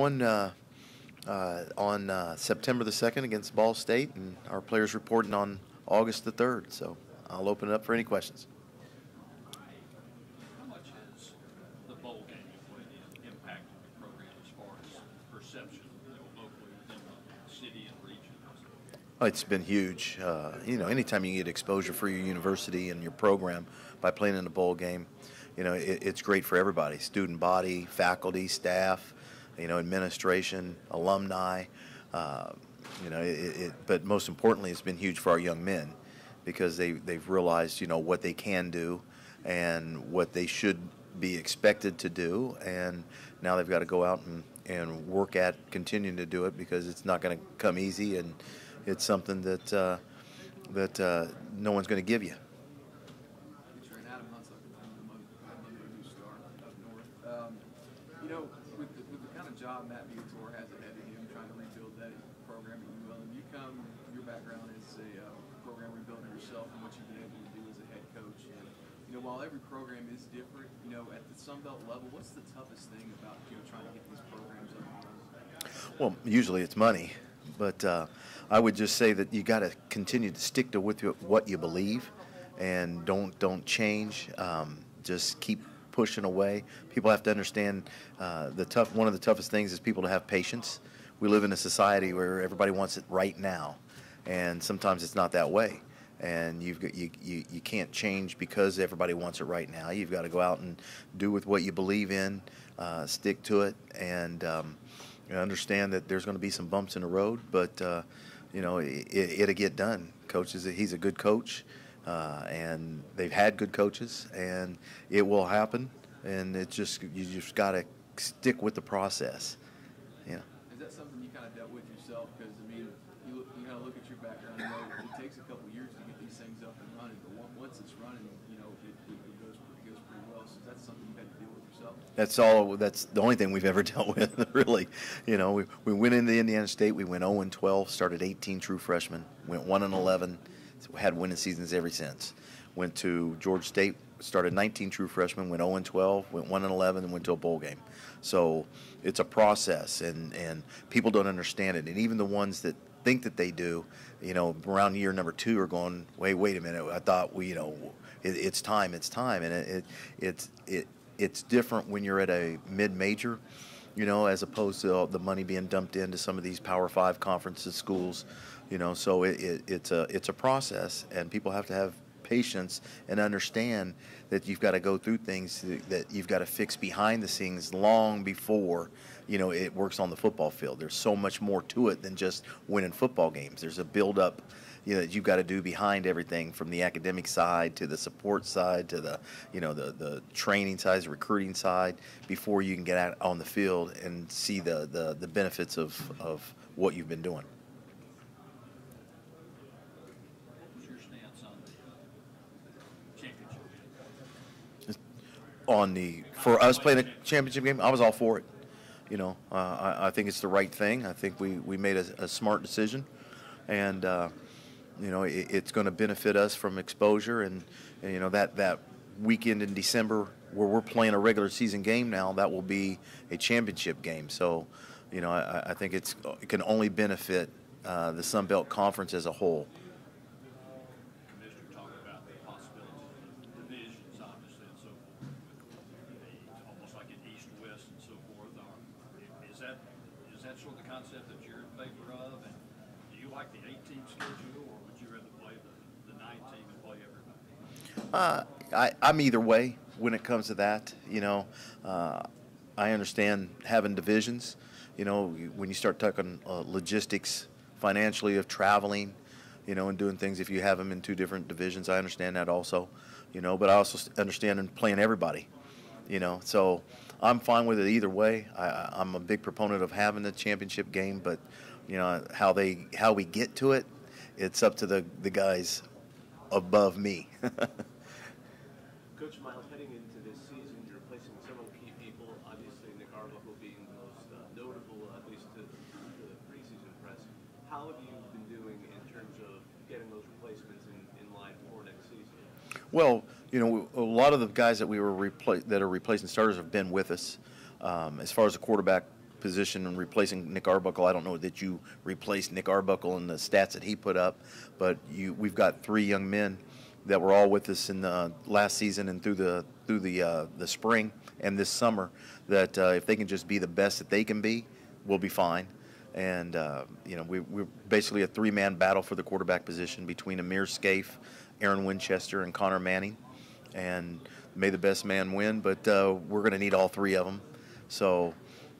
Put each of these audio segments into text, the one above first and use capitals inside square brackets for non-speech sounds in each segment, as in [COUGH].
on uh, uh, on uh, September the 2nd against Ball State, and our players reporting on August the 3rd. So I'll open it up for any questions. How much has the bowl game you played in impacted the program as far as perception, you know, locally within the city and region? Oh, It's been huge. Uh, you know, anytime you get exposure for your university and your program by playing in a bowl game, you know, it, it's great for everybody student body, faculty, staff, you know, administration, alumni. Uh, you know, it, it, but most importantly, it's been huge for our young men because they, they've realized, you know, what they can do and what they should be expected to do. And now they've got to go out and, and work at continuing to do it because it's not going to come easy and it's something that, uh, that uh, no one's going to give you. With the, kind of job Matt Viator has ahead of him, trying to rebuild that program at UL, and you come, your background is a uh, program rebuilder yourself and what you've been able to do as a head coach. And, you know, while every program is different, you know, at the Sun Belt level, what's the toughest thing about, you know, trying to get these programs up? Well, usually it's money, but uh, I would just say that you got to continue to stick to with your, what you believe, and don't don't change. Um, just keep pushing away. People have to understand uh, the tough. One of the toughest things is people to have patience. We live in a society where everybody wants it right now, and sometimes it's not that way. And you've got, you, you you can't change because everybody wants it right now. You've got to go out and do with what you believe in, uh, stick to it, and um, understand that there's going to be some bumps in the road, but uh, you know it, it'll get done. Coach is a, he's a good coach, uh, and they've had good coaches, and it will happen. And it's just you just got to stick with the process. Yeah. Is that something you kind of dealt with yourself? Because I mean, you, look, you kind of look at your background. You know, it takes a couple years to get these things up and running, but once it's running, you know, it, it, it goes it goes pretty well. So that's something you had to deal with yourself. That's all. That's the only thing we've ever [LAUGHS] dealt with, really. You know, we, we went into Indiana State. We went 0 and 12. Started 18 true freshmen. Went 1 and 11. Had winning seasons ever since. Went to Georgia State. Started 19 true freshmen. Went 0 and 12. Went 1 and 11. And went to a bowl game. So it's a process, and and people don't understand it. And even the ones that think that they do, you know, around year number two are going, wait, wait a minute. I thought we, you know, it, it's time. It's time, and it, it it's it it's different when you're at a mid-major, you know, as opposed to the money being dumped into some of these Power Five conferences, schools, you know. So it, it, it's a it's a process, and people have to have patience and understand that you've got to go through things that you've got to fix behind the scenes long before you know it works on the football field. There's so much more to it than just winning football games. There's a build-up you know that you've got to do behind everything from the academic side to the support side to the you know the the training side, the recruiting side before you can get out on the field and see the the, the benefits of of what you've been doing. What was your stance on the championship? On the for us playing a championship game, I was all for it. You know, uh, I, I think it's the right thing. I think we, we made a, a smart decision, and uh, you know it, it's going to benefit us from exposure and, and you know that that weekend in December where we're playing a regular season game now that will be a championship game. So, you know, I, I think it's it can only benefit uh, the Sun Belt Conference as a whole. Commissioner talked about the possibility of divisions, obviously, and so forth. The- Almost like an east-west and so forth. Uh, Is that, is that sort of the concept that you're in favor of? And do you like the eight-team schedule, or would you rather play the, the nine-team and play everybody? Uh, I, I'm either way when it comes to that. You know, uh, I understand having divisions. You know, when you start talking uh, logistics financially of traveling, you know, and doing things, if you have them in two different divisions, I understand that also. You know, but I also understand in playing everybody. You know, so I'm fine with it either way. I, I'm a big proponent of having the championship game, but you know how they how we get to it, it's up to the the guys above me. [LAUGHS] Coach Miles, heading into this season, you're replacing several key people. Obviously, Nick Arbuckle being the most uh, notable, at least to, to the preseason press. How have you been doing in terms of getting those replacements in, in line for next season? Well, you know, a lot of the guys that we were repla- that are replacing starters have been with us. Um, as far as the quarterback position and replacing Nick Arbuckle. I don't know that you replaced Nick Arbuckle in the stats that he put up, but you we've got three young men that were all with us in the last season and through the through the uh, the spring and this summer. That uh, if they can just be the best that they can be, we'll be fine. And uh, you know, we, we're basically a three-man battle for the quarterback position between Amir Scaife, Aaron Winchester, and Conner Manning. And may the best man win, but uh, we're going to need all three of them. So,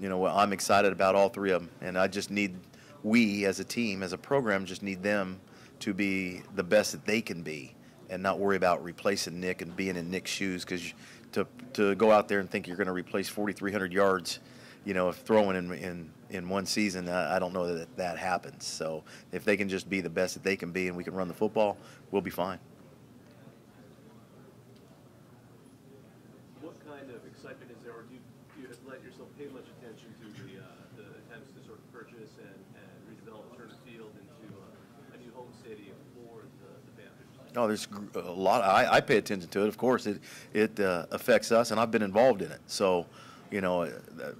you know, I'm excited about all three of them, and I just need we as a team, as a program, just need them to be the best that they can be, and not worry about replacing Nick and being in Nick's shoes. Because to to go out there and think you're going to replace 4,300 yards, you know, throwing in in in one season, I, I don't know that that happens. So if they can just be the best that they can be, and we can run the football, we'll be fine. Kind of excitement is there, or do you, do you let yourself pay much attention to the, uh, the attempts to sort of purchase and, and redevelop Turner Field into uh, a new home stadium for the, the Panthers? Oh, there's a lot. I, I pay attention to it. Of course, it it uh, affects us, and I've been involved in it. So, you know, uh,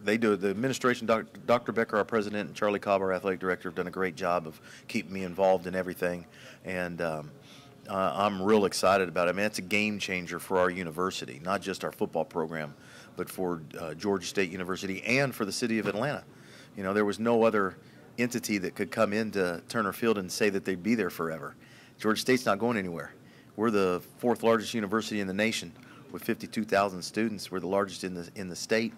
they do. The administration, Doc, Dr. Becker, our president, and Charlie Cobb, our athletic director, have done a great job of keeping me involved in everything, and um, uh, I'm real excited about it. I mean, it's a game changer for our university, not just our football program, but for uh, Georgia State University and for the city of Atlanta. You know, there was no other entity that could come into Turner Field and say that they'd be there forever. Georgia State's not going anywhere. We're the fourth largest university in the nation with 52,000 students. We're the largest in the in the state.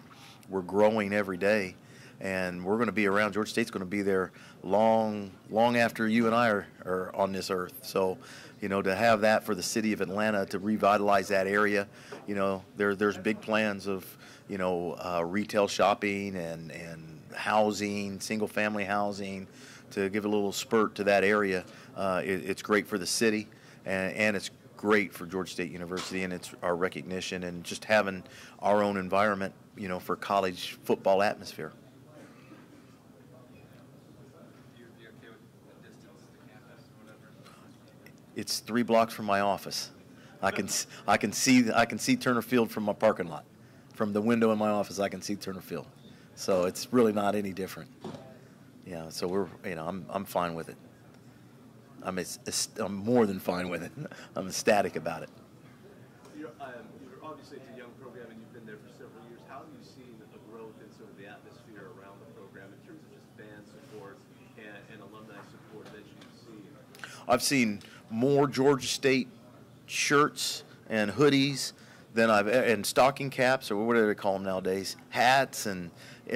We're growing every day, and we're going to be around. Georgia State's going to be there long, long after you and I are, are on this earth. So, you know, to have that for the city of Atlanta to revitalize that area, you know, there there's big plans of you know uh, retail shopping and and housing, single family housing, to give a little spurt to that area. Uh, it, it's great for the city, and, and it's great for Georgia State University, and it's our recognition and just having our own environment, you know, for college football atmosphere. You, you okay with the distance to campus, whatever? It's three blocks from my office. I can I can see I can see Turner Field from my parking lot, from the window in my office. I can see Turner Field, so it's really not any different. Yeah, so we're you know I'm I'm fine with it. I'm I'm more than fine with it. [LAUGHS] I'm ecstatic about it. You're, um, you're obviously it's a young program and you've been there for several years. How have you seen the growth in sort of the atmosphere around the program in terms of just fan support and, and alumni support that you've seen? I've seen more Georgia State shirts and hoodies than I've and stocking caps or whatever they call them nowadays, hats and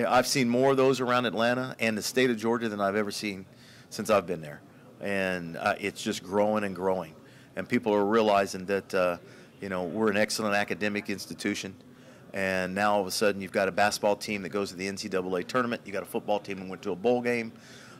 I've seen more of those around Atlanta and the state of Georgia than I've ever seen since I've been there, and uh, it's just growing and growing, and people are realizing that uh, you know we're an excellent academic institution. And now all of a sudden, you've got a basketball team that goes to the NCAA tournament. You got a football team that went to a bowl game.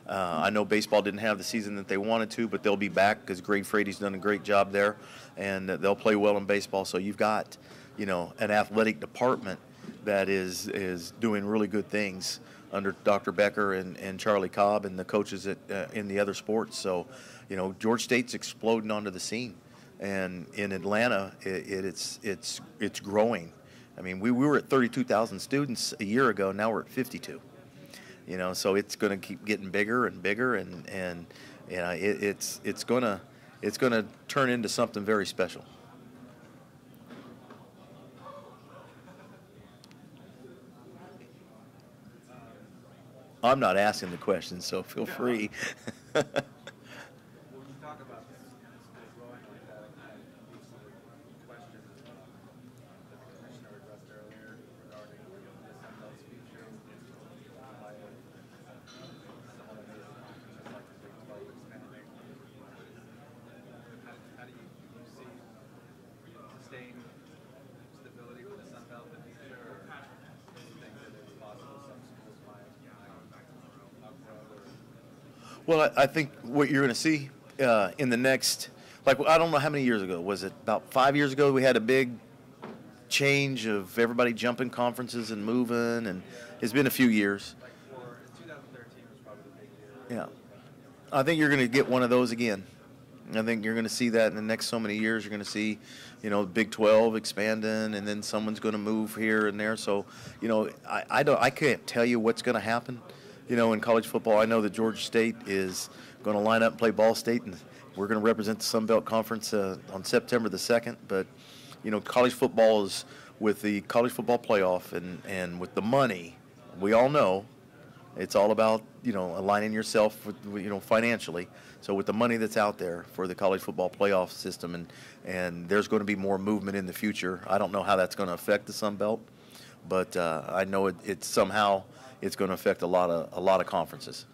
Uh, I know baseball didn't have the season that they wanted to, but they'll be back because Greg Frady's done a great job there, and they'll play well in baseball. So you've got, you know, an athletic department that is is doing really good things under Dr. Becker and, and Charlie Cobb and the coaches at, uh, in the other sports. So, you know, Georgia State's exploding onto the scene, and in Atlanta, it, it, it's it's it's growing. I mean, we, we were at 32,000 students a year ago. Now we're at 52 you know so it's going to keep getting bigger and bigger and and you know, it, it's it's going to it's going to turn into something very special. I'm not asking the question so feel free [LAUGHS] When you talk about this, this school growing like that, it leads to the question um, that the commissioner addressed earlier regarding you know, the Sun Belt's future by uh, some of the just like the Big 12 expanding. How, how do you, you see sustained stability with the Sun Belt in the future, or do you think that it's possible some schools might outgrow or Well, I, I think what you're going to see uh, in the next, like I don't know how many years ago was it? About five years ago, we had a big change of everybody jumping conferences and moving, and it's been a few years. 2013 was probably the big. Yeah, I think you're going to get one of those again. I think you're going to see that in the next so many years. You're going to see, you know, Big 12 expanding, and then someone's going to move here and there. So, you know, I, I don't, I can't tell you what's going to happen. You know, in college football, I know that Georgia State is going to line up and play Ball State, and we're going to represent the Sun Belt Conference uh, on September the second. But, you know, college football is with the college football playoff and and with the money. We all know it's all about you know aligning yourself with you know financially. So with the money that's out there for the college football playoff system, and and there's going to be more movement in the future. I don't know how that's going to affect the Sun Belt, but uh, I know it, it's somehow it's going to affect a lot of a lot of conferences.